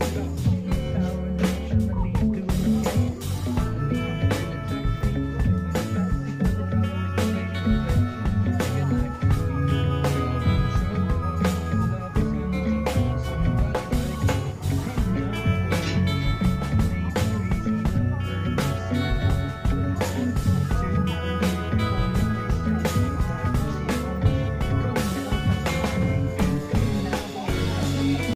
Obrigado.